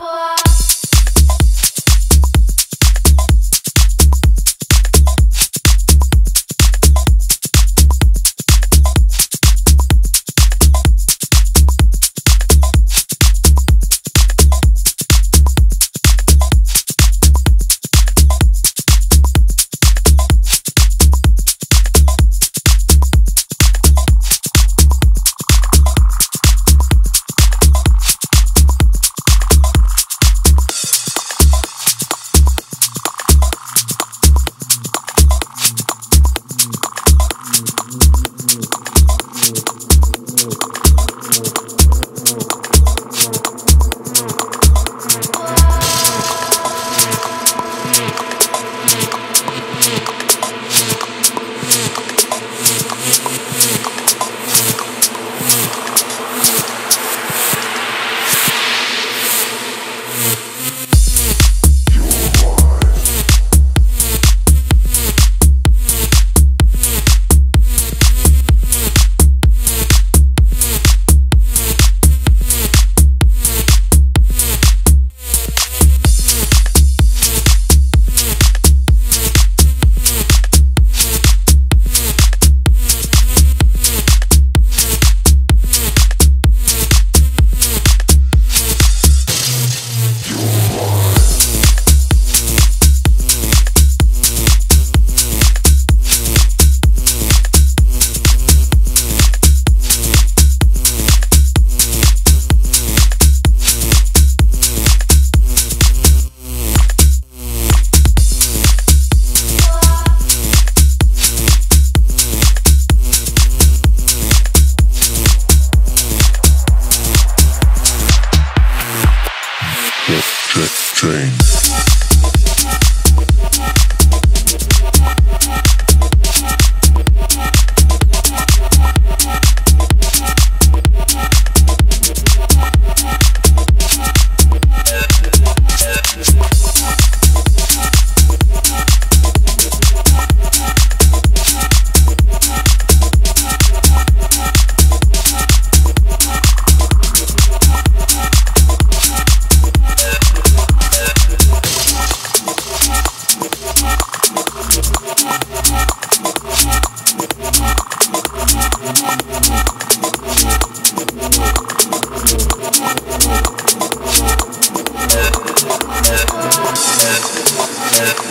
Apple. Chain. Yeah.